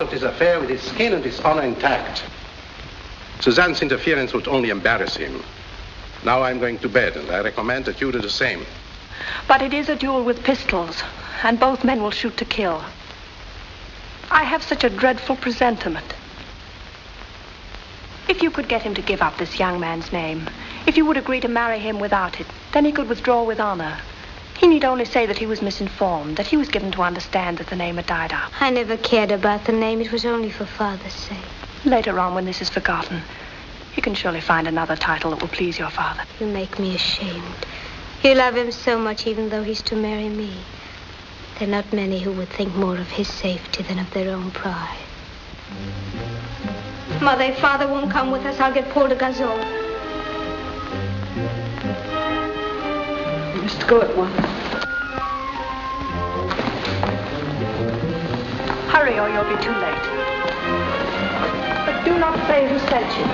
of this affair with his skin and his honor intact. Suzanne's interference would only embarrass him. Now I'm going to bed, and I recommend that you do the same. But it is a duel with pistols, and both men will shoot to kill. I have such a dreadful presentiment. If you could get him to give up this young man's name, if you would agree to marry him without it, then he could withdraw with honor. He need only say that he was misinformed, that he was given to understand that the name had died out. I never cared about the name. It was only for father's sake. Later on, when this is forgotten, you can surely find another title that will please your father. You make me ashamed. You love him so much, even though he's to marry me. There are not many who would think more of his safety than of their own pride. Mother, if father won't come with us, I'll get Paul de Gazol. Must go at once. Hurry or you'll be too late. But do not say who sent you.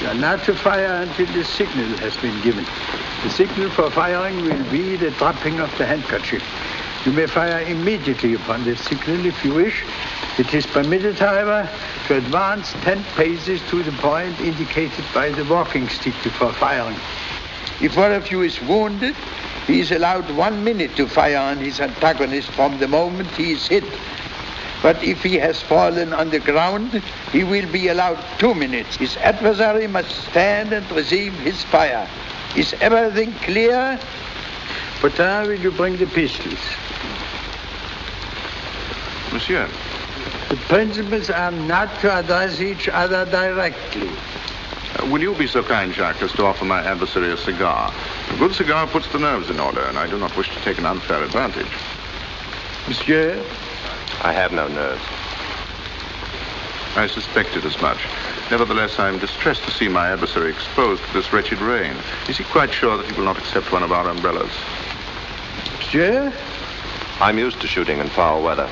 You are not to fire until the signal has been given. The signal for firing will be the dropping of the handkerchief. You may fire immediately upon the signal if you wish. It is permitted, however, to advance 10 paces to the point indicated by the walking stick before firing. If one of you is wounded, he is allowed one minute to fire on his antagonist from the moment he is hit. But if he has fallen on the ground, he will be allowed two minutes. His adversary must stand and receive his fire. Is everything clear? Potin, will you bring the pistols? Monsieur, The principals are not to address each other directly. uh, will you be so kind, Jacques, as to offer my adversary a cigar? A good cigar puts the nerves in order, and I do not wish to take an unfair advantage. Monsieur, I have no nerves. I suspected as much. Nevertheless, I am distressed to see my adversary exposed to this wretched rain. Is he quite sure that he will not accept one of our umbrellas? Monsieur, I'm used to shooting in foul weather.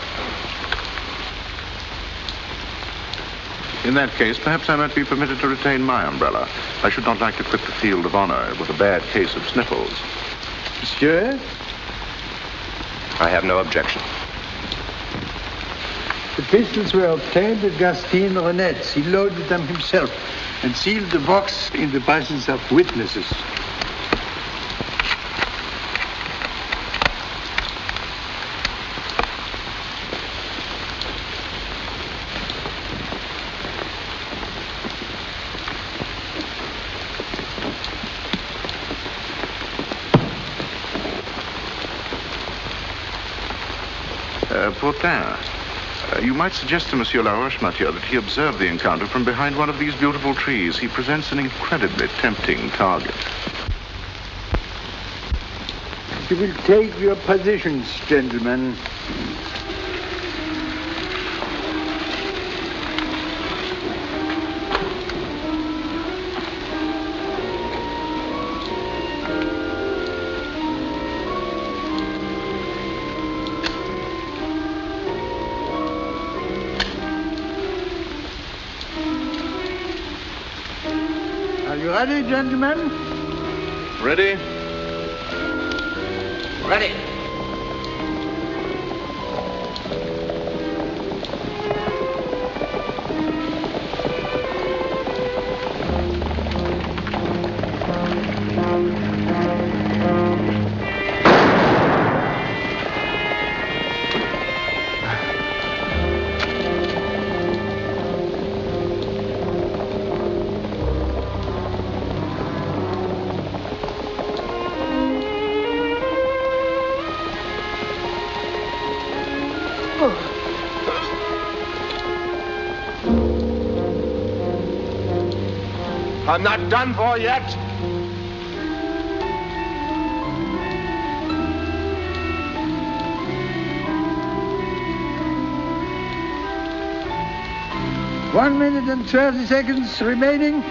In that case, perhaps I might be permitted to retain my umbrella. I should not like to quit the field of honor with a bad case of sniffles. Monsieur, I have no objection. the pistols were obtained at Gastine Renette's. He loaded them himself and sealed the box in the presence of witnesses. Potin, uh, you might suggest to Monsieur Laroche, Mathieu, that he observe the encounter from behind one of these beautiful trees. He presents an incredibly tempting target. You will take your positions, gentlemen. Ready, gentlemen? Ready? Ready. I'm not done for yet. One minute and 30 seconds remaining.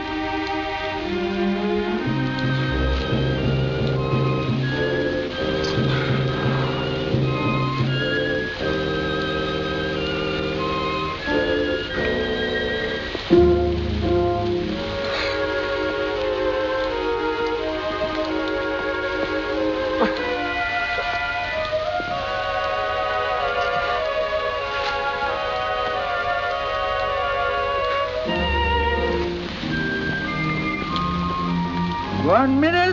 One minute.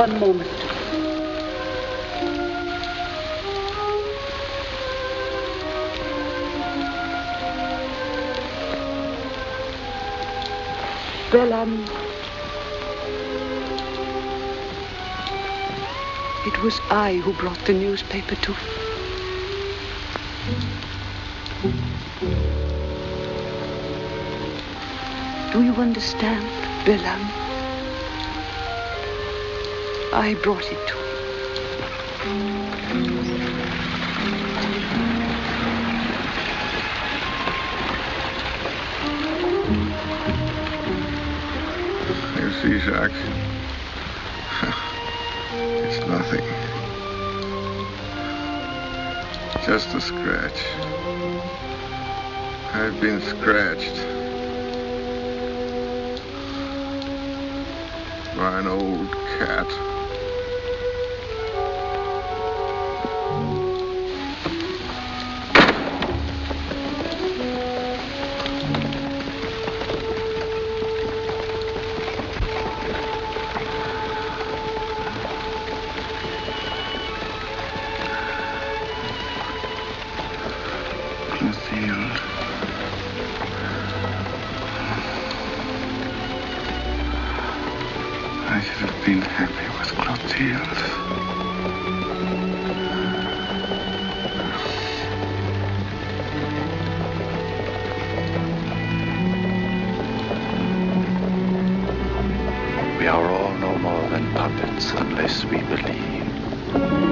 One moment. Bel Ami. Um, it was I who brought the newspaper to. Do you understand, Bel Ami? I brought it to him. You see, Jacques, it's nothing. Just a scratch. I've been scratched by an old cat. Clotilde. I should have been happy with Clotilde. We are all no more than puppets unless we believe.